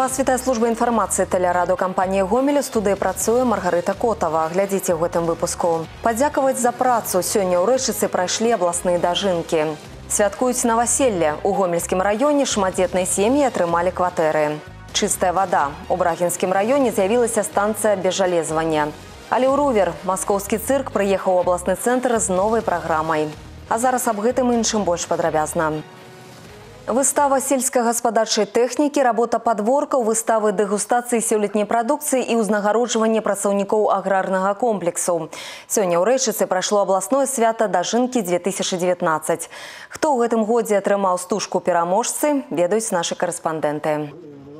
Вас вітае служба інфармацыі тэлераду кампаніі гомелю студыі працуе Маргарыта Котава. Глядзіце ў гэтым выпуску. Падзякаваць за працу сёння ў рэчыцы прайшлі абласныя дажынкі. Святкуюць наваселле. У гомельскім раёне шматдзетныя сем'і атрымалі кватэры. Чыстая вада. У брагінскім раёне з'явілася станцыя безжалезвання. Але ў рувер маскоўскі цырк прыехаў у абласны цэнтр з новай праграмай. А зараз аб гэтым іншым больш падрабязна. Выстава сельскагаспадарчай тэхнікі, работа падворкаў, выставы дэгустацыі сёлетняй прадукцыі і ўзнагароджванне працаўнікоў аграрнага комплексу. Сёння ў рэчыцы прайшло абласное свята дажынкі 2019. Хто ў гэтым годзе атрымаў стужку пераможцы, ведаюць нашы карэспандэнты.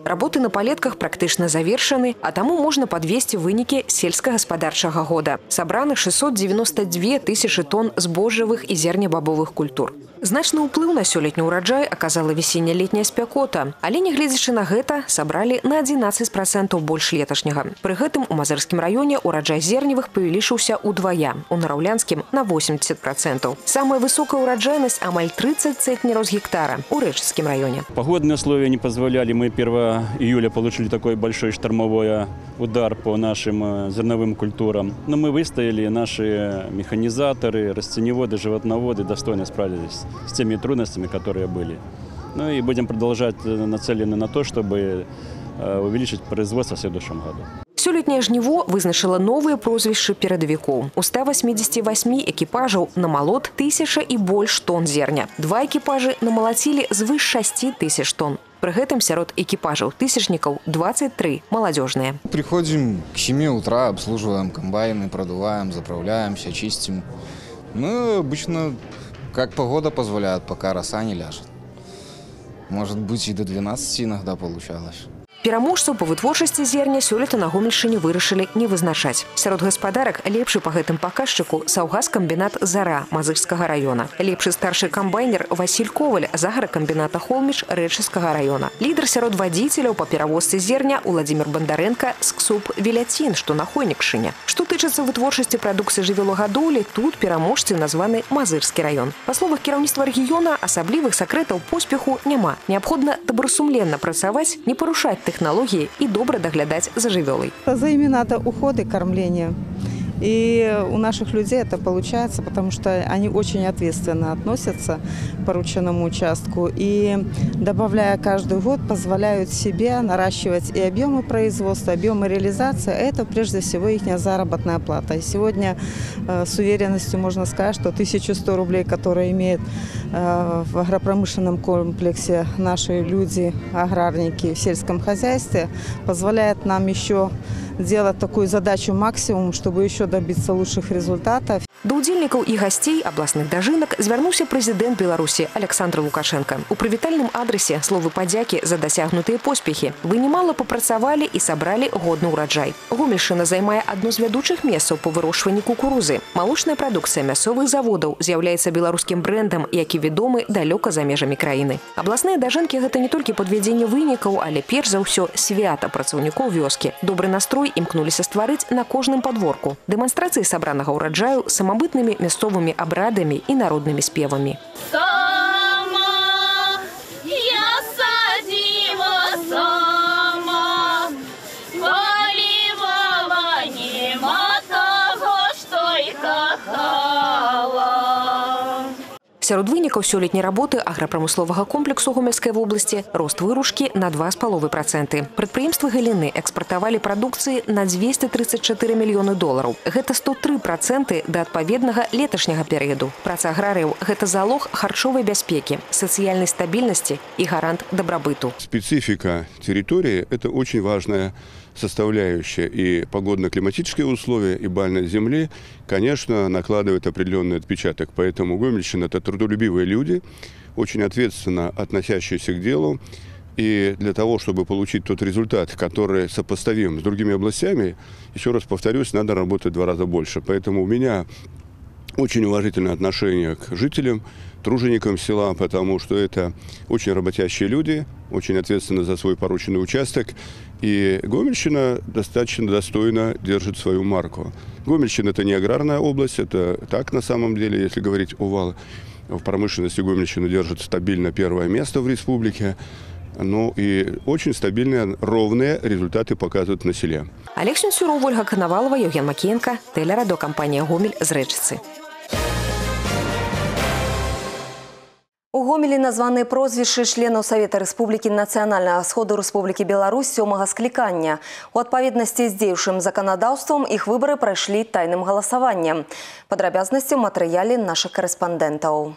Работы на палетках практычна завершаны, а таму можна падвесці вынікі сельскагаспадарчага года. Сабраны 692 тысячы тонн збожжавых і зернебабовых культур. Значны ўплыў на сёлетні ўраджай аказала весенне-летняя спякота, але нягледзячы на гэта сабралі на 11% больш леташняга. Пры гэтым у мазырскім раёне ўраджай зерневых павялічыўся ўдвая, у нараўлянскім на 80%. Самая высокая ўраджайнасць амаль 30 центнеров с гектара у Рэчыцкім раёне. Погодные условия не позволяли. Мы 1 июля получили такой большой штормовой удар по нашим э, зерновым культурам. Но мы выстояли, наши механизаторы, растеневоды, животноводы достойно справились с теми трудностями, которые были. Ну и будем продолжать э, нацелены на то, чтобы э, увеличить производство в следующем году. Сёлетняе жніво вызначыла новыя прозвішчы перадавікоў. У 188 экіпажаў намалот тысяча і больш тонн зерня. Два экіпажы намалацілі звыш 6 тысяч тонн. Пры гэтым сярод экіпажаў тысячнікаў 23 маладзёжныя. Приходим к 7 утра, обслуживаем комбайны, продуваем, заправляемся, чистим. Ну, обычно, как погода позволяет, пока роса не ляжет. Может быть, и до 12 иногда получалось Пераможцаў па вытворчасці зерня сёлета на гомельшчыне вырашылі не вызначаць. Сярод гаспадарак лепшы па гэтым паказчыку саўгас-камбінат зара мазырскага раёна. Лепшы старшы камбайнер Васіль Коваль загаракамбіната Холміч рэчыскага раёна. Лідар сярод вадзіцеляў па перавозцы зерня Уладзімир Бандарэнка з ксуп Веляцін, што на хойнікшыне. Што тычыцца вытворчасці прадукцыі жывёлагадоўлі, тут пераможцы названы мазырскі раён. Па словах кіраўніцтва рэгіёна асаблівых сакрэтаў поспеху няма. Неабходна добрасумленна працаваць, не парушаць технологии и добро доглядать за живелой. За именно это уход и кормление. И у наших людей это получается, потому что они очень ответственно относятся к порученному участку. И добавляя каждый год, позволяют себе наращивать и объемы производства, объемы реализации. Это прежде всего их заработная плата. И сегодня э, с уверенностью можно сказать, что 1100 рублей, которые имеют э, в агропромышленном комплексе наши люди, аграрники в сельском хозяйстве, позволяет нам еще делать такую задачу максимум, чтобы еще добиться лучших результатов Да удзельнікаў і гасцей абласных дажынак звярнуўся прэзідэнт Беларусі Александр Лукашенко. У прывітальным адрасе словы падзякі за дасягнутыя поспехі. Вы немало папрацавалі і сабралі годны ўраджай. Гомельшына займае адно з вядучых месцаў па вырошчванні кукурузы. Малочная прадукцыя мясцовых заводаў з'яўляецца беларускім брэндам, які вядомы далёка за межамі краіны. Абласныя дажынкі гэта не толькі падвядзенне вынікаў, але перш за ўсё свята працаўнікоў вёскі. Добры настрой імкнуліся стварыць на кожным падворку. Дэманстрацыі сабранага ўраджаю сама самабытнымі мясцовымі абрадамі і народнымі спевамі. Сярод вынікаў сёлетняй работы аграпрамысловага комплексу гомельскай вобласці рост выручкі на два з паловы працэнты. Прадпрыемствы галіны экспартавалі прадукцыі на 234 мільёны долараў. Гэта 103 працэнты да адпаведнага леташняга перыяду. Праца аграрыяў гэта залог харчовай бяспекі, сацыяльнай стабільнасці і гарант дабрабыту. Специфика территории – это очень важная составляющая. И погодно-климатические условия, и бальность земли, конечно, накладывают определенный отпечаток. Поэтому Гомельщина – это трудолюбивые люди, очень ответственно относящиеся к делу. И для того, чтобы получить тот результат, который сопоставим с другими областями, еще раз повторюсь, надо работать в два раза больше. Поэтому у меня очень уважительное отношение к жителям, труженикам села, потому что это очень работящие люди, очень ответственны за свой порученный участок. И Гомельщина достаточно достойно держит свою марку. Гомельщина – это не аграрная область, это так на самом деле, если говорить о вал. В промышленности Гомельщина держит стабильно первое место в республике. Ну и очень стабильные, ровные результаты показывают на селе. Олег Сюнсюров, Ольга Коновалова, Евген Макеенко, телерадиокомпания «Гомель» з. У Гомелі названы прозвішчы членаў Савета Рэспублікі Нацыянальнага сходу Рэспублікі Беларусь сёмага склікання. У адпаведнасці з дзеючым заканадаўствам іх выбары прайшлі тайным галасаваннем. Падрабязнасці ў матэрыяле нашых карэспандэнтаў.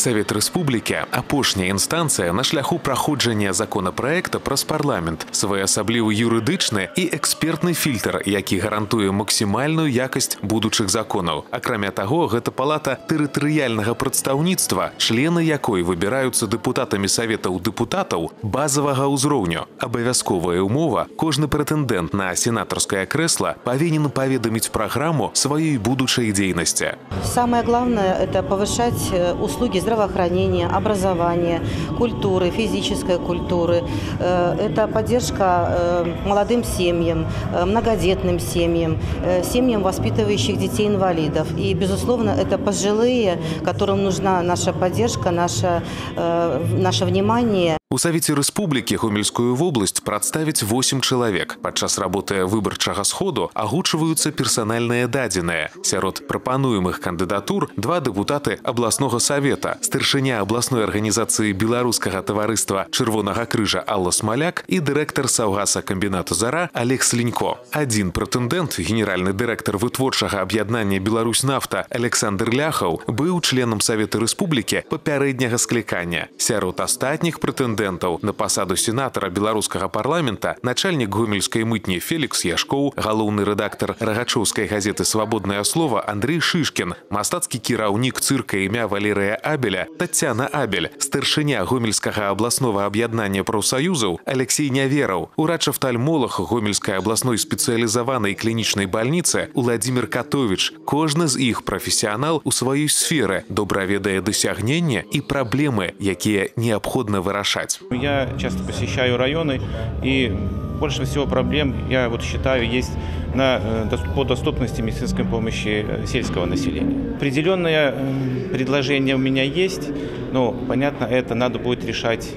Совет Рэспублікі – апошняя інстанцыя на шляху праходжання законапраекта праз парламент, своеасаблівы юрыдычны і экспертны фільтр, які гарантуе максімальную якасць будучых законаў. Акрамя таго, гэта палата тэрытарыяльнага прадстаўніцтва, члены якой выбіраюцца дэпутатамі саветаў дэпутатаў базавага ўзроўню. Абавязковая ўмова – кожны прэтэндэнт на сенатарскае крэсла павінен паведаміць праграму сваёй будучай дзейнасці. Самое главное – это повышать э, услуги здравоохранения, образования, культуры, физической культуры. Э, Это поддержка э, молодым семьям, э, многодетным семьям, семьям, воспитывающих детей-инвалидов. И, безусловно, это пожилые, которым нужна наша поддержка, наше, э, наше внимание. У Савеце Рэспублікі Гомельскую вобласць прадставіць 8 чалавек. Падчас работы выбарчага сходу агучваюцца персанальныя дадзеныя. Сярод прапануемых кандыдатур два дэпутаты абласнога савета, старшыня абласной арганізацыі беларускага таварыства чырвонага крыжа Алла Смаляк і дырэктар саўгаса камбінату Зара Олег Слінько. Адзін прэтэндэнт, генеральны дырэктар вытворчага аб'яднання Беларусь нафта Александр Ляхаў быў членам Савета Рэспублікі папярэдняга склікання. Сярод астатніх прэтэндэнтаў на пасаду сенатара беларускага парламента начальнік гомельскай мытні Фелікс Яшкоў, галоўны рэдактар рагачоўскай газеты «Свабоднае слово» Андрей Шишкин, мастацкі кіраўнік цырка імя Валерыя Абеля, Татьяна Абель, старшыня гомельскага абласнога аб'яднання прафсаюзаў Алексей Нявераў, урач-офтальмолог гомельскай абласной спецыялізаванай клінічнай бальніцы Владимир Катович. Кожны з іх прафесіянал у сваёй сферы, добра ведае дасягнення і праблемы, якія неабходна вырашаць. я часто посещаю районы, и больше всего проблем, я вот считаю, есть на, э, по доступности медицинской помощи э, сельского населения. Определенное э, предложение у меня есть, но, понятно, это надо будет решать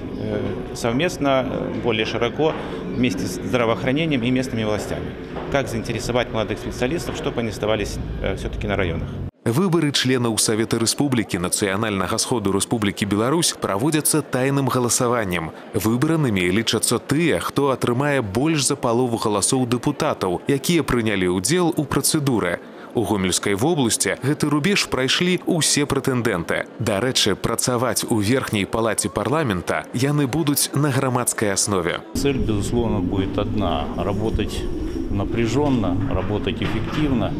совместно, более широко, вместе с здравоохранением и местными властями. Как заинтересовать молодых специалистов, чтобы они оставались все-таки на районах. Выборы членаў Савета Рэспублікі Нацыянальнага сходу Рэспублікі Беларусь праводзяцца тайным галасаваннем. Выбранымі лічацца тыя, хто атрымае больш за палову галасоў дэпутатаў, якія прынялі ўдзел у працэдуры. У гомельскай вобласці гэты рубеж прайшлі ўсе прэтэндэнты. Дарэчы, працаваць у верхняй палаце парламента яны будуць на грамадскай аснове. Цель, безусловно, будет одна – работать напряженно, работать эффективно.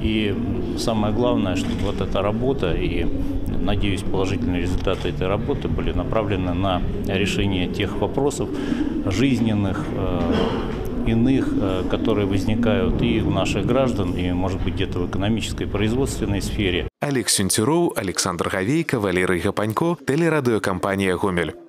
И самое главное, чтобы вот эта работа и, надеюсь, положительные результаты этой работы были направлены на решение тех вопросов жизненных, э, иных, э, которые возникают и у наших граждан, и, может быть, где-то в экономической, производственной сфере. Олег Сюнцюроў, Александр Гавейка, Валерый Гапанько, тэлерадыёкампанія «Гомель».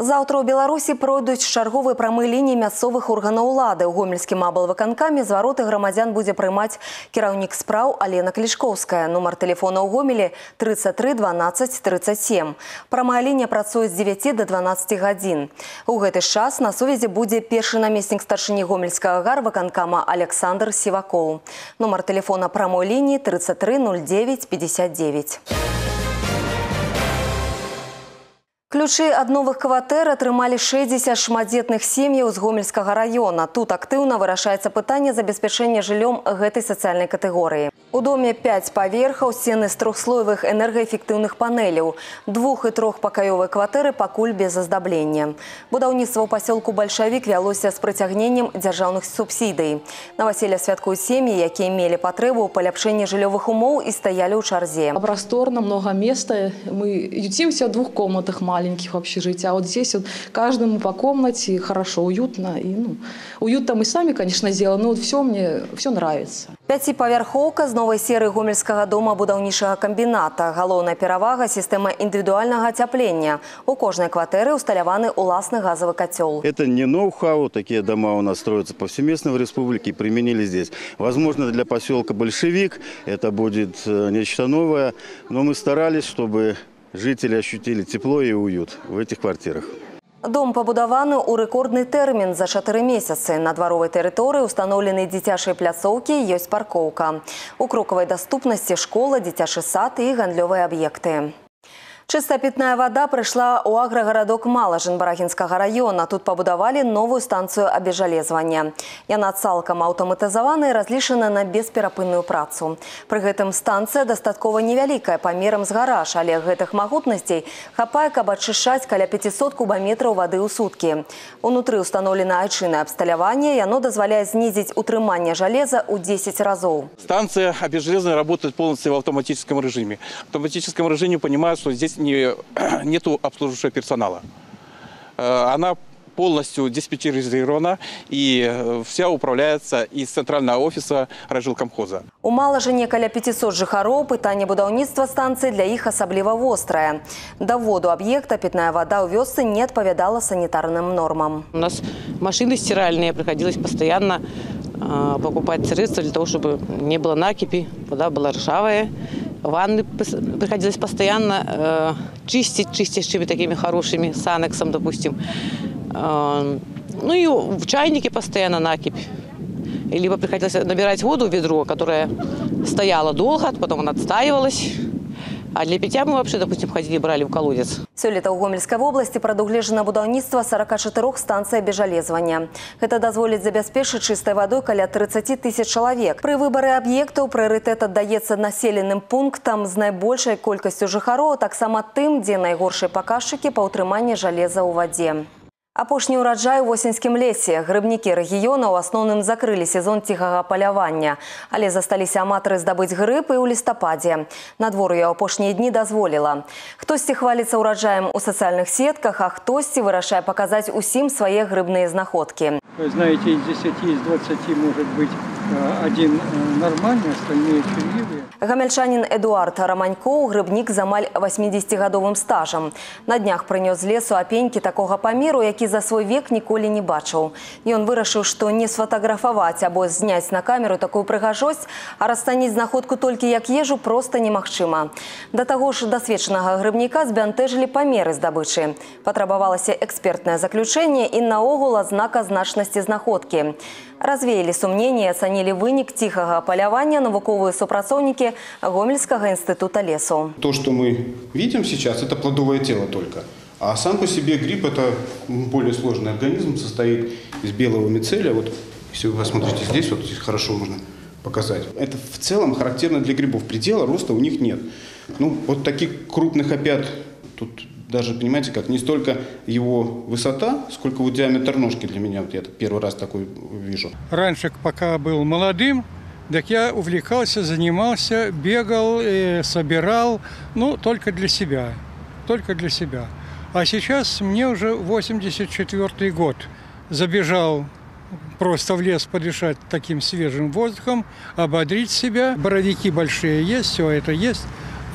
Заўтра ў Беларусі пройдуць чарговыя прамы лініі мясцовых органаў улады. У гомельскім аблвыканкаме звароты грамадзян будзе прымаць кіраўнік спраў Алена Клішковская. Нумар тэлефона ў гомелі 33 12 37. Прамая лінія працуе з 9 до 12 гадзін. У гэты ж час на сувязі будзе першы намеснік старшыні гомельскага гарвыканкама Александр Сівакоў. Нумар тэлефона прамой лініі 33 09 59. Ключы ад новых кватэр атрымалі 60 шматдзетных сем'яў з гомельскага района. Тут актыўна вырашаецца пытанне забеспячэння жыллём гэтай сацыяльнай катэгорыі. У доме 5 паверхаў сцены з трохслоевых энергаэфектыўных панеляў. Двух- і трохпакаёвыя кватэры пакуль без аздаблення. Будаўніцтва ў пасёлку бальшавік вялося з прыцягненнем дзяржаўных субсідый. Наваселля святкуюць сем'і, якія мелі патрэбу ў паляпшэнні жыллёвых умоў і стаялі ў чарзе. Просторно, много места. Мы ютимся в двух комнатах маленьких в общежитии. А вот здесь вот каждому по комнате хорошо, уютно. И, ну, уют там и сами, конечно, сделаем, но вот все мне все нравится. Пяціпавярхоўка з новай серыі гомельскага дома будаўнічага камбіната. Галоўная перавага сістэма індывідуальнага ацяплення. У кожнай кватэры ўсталяваны ўласны газавы кацёл. Это не ноу-хау, такие дома у нас строятся повсеместно в республике и применили здесь. Возможно, для поселка Большевик это будет э, нечто новое, но мы старались, чтобы жители ощутили тепло и уют в этих квартирах. Дом пабудаваны ў рэкордны тэрмін за чатыры месяцы. На дваровай тэрыторыі ўстаноўлены дзіцячыя пляцоўкі, ёсць паркоўка. У крокавай даступнасці школа, дзіцячы сад і гандлёвыя аб'екты. Чыстая питная вода прыйшла ў аграгарадок Малажын Барагінскага района. Тут пабудавалі новую станцыю абежалезвання. Яна цалкам аўтаматызавана і разлічана на бесперапынную працу. Пры гэтым станцыя дастаткова невялікая памерам з гараж, але гэтых магутнасцей хапае, каб ачышчаць каля 500 кубаметраў вады ў суткі. Унутры ўстаноўлена айчыннае абсталяванне, яно дазваляе знізіць утрыманне жалеза ў 10 разоў. Станция обезжелезная работает полностью в автоматическом режиме. В автоматическом режиме понимают, что здесь не, нету обслуживающего персонала. Э, Она полностью диспетчеризирована и э, вся управляется из центрального офиса райжилкомхоза. У Малажыне каля 500 жыхароў пытанне будаўніцтва станцыі для іх асабліва вострае. Да воду аб'екта питная вода ў вёсцы не адпавядала санітарным нормам. У нас машины стиральные, приходилось постоянно э, покупать средства для того, чтобы не было накипи, вода была ржавая. Ванны приходилось постоянно э, чистить чистящими такими хорошими, с анексом, допустим. Э, ну и в чайнике постоянно накипь. Либо приходилось набирать воду в ведро, которое стояло долго, потом она отстаивалась. А для питья мы вообще, допустим, ходили, брали в колодец. Сёлета ў гомельскай вобласці прадугледжана будаўніцтва 44 станцый абежалезвання. Гэта дазволіць забяспечыць чыстай вадой каля 30 тысяч чалавек. Пры выбары аб'ектаў прыярытэт аддаецца населеным пунктам з найбольшай колькасцю жыхароў, а таксама тым, дзе найгоршыя паказчыкі па ўтрыманні жалеза ў вадзе. Апошні ўраджай у восеньскім лесе. Грыбнікі рэгіёна ў асноўным закрылі сезон ціхага палявання. Але засталіся аматары здабыць грыб і ў лістападзе. Надвор'е ў апошнія дні дазволіла. Хтосьці хваліцца ўраджаем у сацыяльных сетках, а хтосьці вырашае паказаць усім свае грыбныя знаходкі. Вы знаете, из 10, из 20 может быть э, один э, нормальный, остальные чуривые. Гамяльчанін Эдуард Раманько грыбнік з амаль 80гадовым стажам. На днях прынёс з лесу апенькі такога памеру, які за свой век ніколі не бачыў. Ён вырашыў, што не сфатаграфаваць або зняць на камеру такую прыгажосць, а расстаніць знаходку толькі як ежу проста немагчыма. Да таго ж дасведчанага грыбніка збянтэжылі памеры здабычы. Патрабавалася экспертнае заключэнне і наогул адзнака значнасці знаходкі. Развеялі сумненні і ацанілі вынік ціхага палявання навуковыя супрацоўнікі Гомельскага інстытута лесу. То, что мы видим сейчас, это плодовое тело только. А сам по себе гриб – это более сложный организм, состоит из белого мицелия. Вот если вы посмотрите здесь, вот здесь хорошо можно показать. Это в целом характерно для грибов. Предела роста у них нет. Ну, вот таких крупных опят тут даже, понимаете, как не столько его высота, сколько вот диаметр ножки для меня. Вот я первый раз такой вижу. Раньше, пока был молодым, так я увлекался, занимался, бегал, э, собирал, ну, только для себя, только для себя. А сейчас мне уже 84 год. Забежал просто в лес подышать таким свежим воздухом, ободрить себя. Боровики большие есть, все это есть.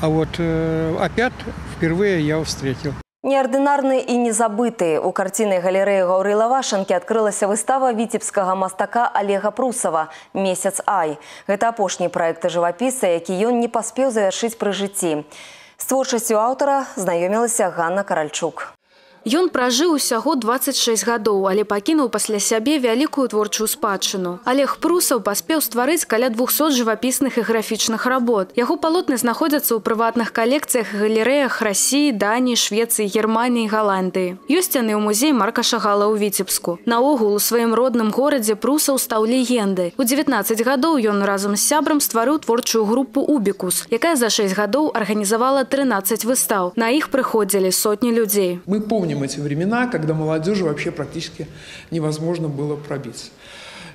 А вот э, опять впервые я встретил. Неардынарны і незабыты. У карцінай галерэі Гаўрыла Вашанкі адкрылася выстава віцебскага мастака Олега Прусава «Месяц Ай». Гэта апошні праект жывапіса, які ён не паспеў завяршыць пры жыцці. З творчасцю аўтара знаёмілася Ганна Каральчук. Ён пражыў усяго 26 гадоў, але пакінуў пасля сябе вялікую творчую спадчыну. Олег Прусаў паспеў стварыць каля 200 жывапісных і графічных работ. Яго палотны знаходзяцца ў прыватных калекцыях і галерэях Расіі, Даніі, Швецыі, Германіі, Галандыі. Ёсць яны ў музеі Марка Шагала ў Віцебску. Наогул у сваім родным горадзе Прусаў стаў легендай. У 19 гадоў ён разам з сябрам стварыў творчую групу «Убікус», якая за 6 гадоў арганізавала 13 выстаў. На іх прыходзілі сотні людзей. Мы помним эти времена, когда молодежи вообще практически невозможно было пробиться.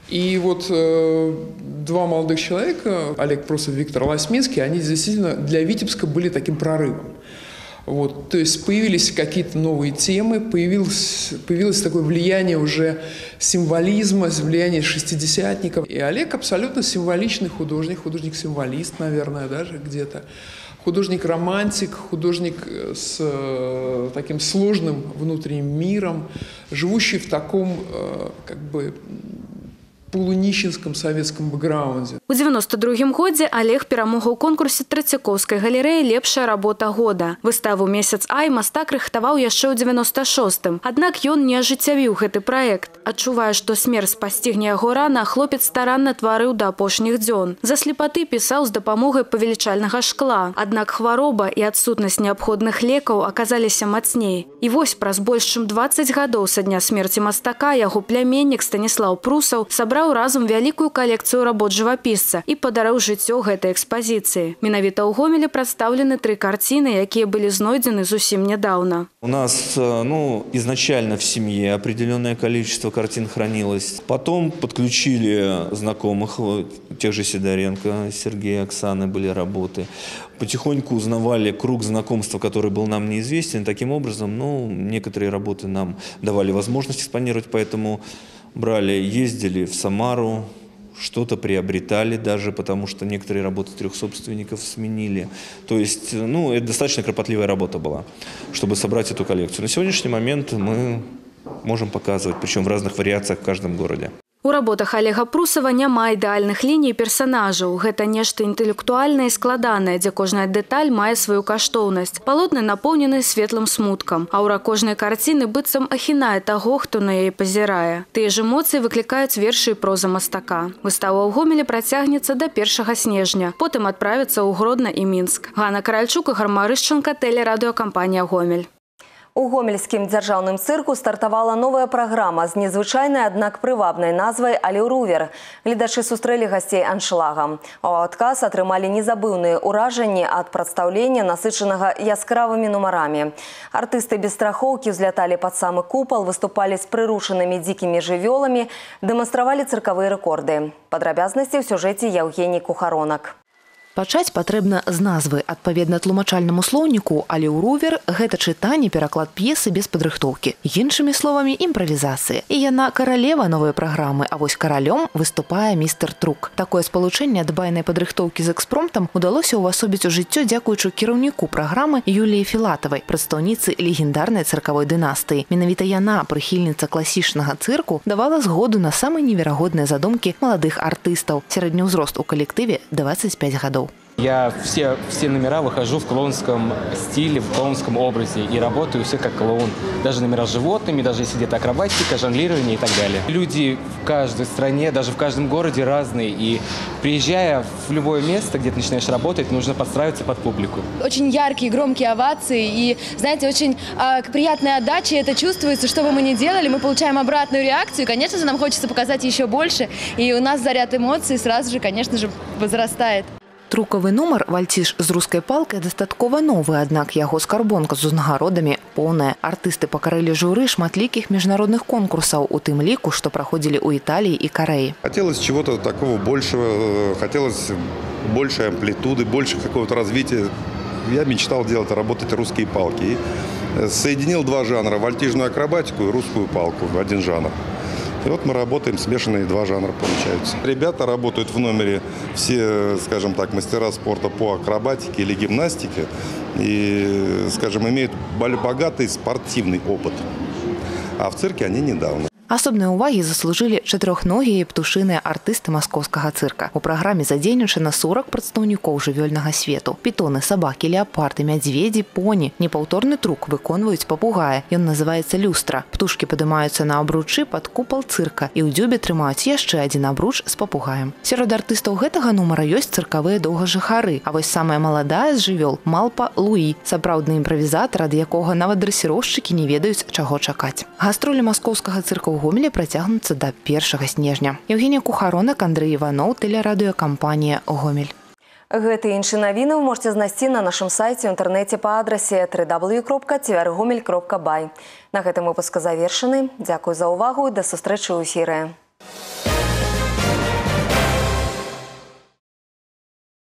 И вот э, два молодых человека, Олег Прусов и Виктор Лосминский, они действительно для Витебска были таким прорывом. Вот, то есть появились какие-то новые темы, появилось, появилось такое влияние уже символизма, влияние шестидесятников. И Олег абсолютно символичный художник, художник-символист, наверное, даже где-то. Художник-романтик, художник с э, таким сложным внутренним миром, живущий в таком, э, как бы, полунищенском советском бэкграунде. У 92 годзе Олег перамог у конкурсе Трацяковскай галерэі лепшая работа года. Выставу месяц Ай мастак рыхтаваў яшчэ ў 96-м. Аднак ён не ажыццявіў гэты праект. Адчувае, што смерць пасцігне яго рана, хлопец старанна тварыў да апошніх дзён. За слепаты пісаў з дапамогай павелічальнага шкла. Аднак хвароба і адсутнасць неабходных лекаў аказаліся мацней. І вось праз больш чым 20 гадоў са дня смерці мастака яго пляменнік Станіслаў Прусаў сабраў разам вялікую калекцыю работ жывапісца і падарыў жыццё гэтай экспазіцыі. Менавіта ў гомелі прадстаўлены тры карціны, якія былі знойдзены зусім нядаўна. У нас э, ну, изначально в семье определенное количество картин хранилось. Потом подключили знакомых, вот, тех же Сидоренко, Сергея, Оксаны были работы. Потихоньку узнавали круг знакомства, который был нам неизвестен. Таким образом, ну, некоторые работы нам давали возможность экспонировать, поэтому брали, ездили в Самару, что-то приобретали даже, потому что некоторые работы трех собственников сменили. То есть, ну, это достаточно кропотливая работа была, чтобы собрать эту коллекцию. На сегодняшний момент мы можем показывать, причем в разных вариациях в каждом городе. У работах Олега Прусава няма ідэальных ліній персанажаў. Гэта нешта інтэлектуальнае і складанае, дзе кожная дэталь мае сваю каштоўнасць. Палотны напоўнены светлым смуткам. Аўра кожнай карціны быццам ахінае таго, хто на яе пазірае. Тыя ж эмоцыі выклікаюць вершы і проза мастака. Выстава ў гомелі працягнецца да 1 снежня. Потым адправіцца ў Гродна і Мінск. Ганна Каральчук і Гармарышчанка, тэлерадыёкампанія «Гомель». У гомельскім дзяржаўным цырку стартавала новая праграма з незвычайнай, аднак прывабнай назвай «Алюрувер». Гледачы сустрэлі гасцей аншлагам. А ў адказ атрымалі незабыўныя ўражанні ад прадстаўлення, насычанага яскравымі нумарамі. Артысты без страхоўкі ўзляталі пад самы купал, выступалі з прырушанымі дзікімі жывёламі, дэманстравалі цыркавыя рэкорды. Падрабязнасці ў сюжэце Яўгеній Кухаронак. Пачаць патрэбна з назвы адпаведна тлумачальнаму слоўніку, але ў рувер гэта чытанне пераклад п'есы без падрыхтоўкі. Іншымі словамі імправізацыі. І яна каралева новай праграмы, а вось каралём выступае містер Трук. Такое спалучэнне адбайнай падрыхтоўкі з экспромтам удалося ўвасобіць у жыццё дзякуючы кіраўніку праграмы Юліі Філатавай, прадстаўніцы легендарнай цыркавой дынастыі. Менавіта яна, прыхільніца класічнага цырку, давала згоду на самыя неверагодныя задумкі маладых артыстаў. Сярэдні ўзрост у калектыве 25 гадоў. Я все, все номера выхожу в клоунском стиле, в клоунском образе и работаю все как клоун. Даже номера с животными, даже если где-то акробатика, жонглирование и так далее. Люди в каждой стране, даже в каждом городе разные. И приезжая в любое место, где ты начинаешь работать, нужно подстраиваться под публику. Очень яркие, громкие овации. И, знаете, очень э, приятная отдача. Это чувствуется, что бы мы ни делали, мы получаем обратную реакцию. И, конечно же, нам хочется показать еще больше. И у нас заряд эмоций сразу же, конечно же, возрастает. Трукавы нумар вальціж з рускай палкай дастаткова новы, аднак яго скарбонка з узнагародамі поўная. Артысты пакарылі журы шматлікіх міжнародных конкурсаў у тым ліку, што праходзілі ў Італіі і Карэі. Хотелось чего-то такого большего, хотелось большей амплитуды, больше какого-то развития. Я мечтал делать, работать русские палки. И соединил два жанра, вольтижную акробатику и русскую палку в один жанр. И вот мы работаем, смешанные два жанра получаются. Ребята работают в номере, все, скажем так, мастера спорта по акробатике или гимнастике. И, скажем, имеют богатый спортивный опыт. А в цирке они недавно. Асобныя ўвагі заслужылі чатырохногія і птушыныя артысты маскоўскага цырка. У праграме задзейнічана 40 прадстаўнікоў жывёльнага свету. Пітоны, сабакі, леапарды, мядзведзі, поні. Непаўторны трук выконваюць папугая. Ён называецца люстра. Птушкі падымаюцца на абручы пад купал цырка і ў дзюбе трымаюць яшчэ адзін абруч з папугаем. Сярод артыстаў гэтага нумара ёсць цыркавыя доўгажыхары, а вось самая маладая з жывёл малпа Луі, сапраўдны імправізатар, ад якога нават дрэсіроўшчыкі не ведаюць, чаго чакаць. Гастролі маскоўскага цырка ў гомелі працягнуцца да 1 снежня. Евгенія Кухаронак, Андрэй Іваноў, тэлерадыёкампанія Гомель. Гэты іншы навіны вы можете знайсці на нашым сайце ў інтэрнэце па адрасе www.tvrгомель.бай. На гэтым выпуск завершаны. Дзякуй за ўвагу і да сустрэчы ў эфіры.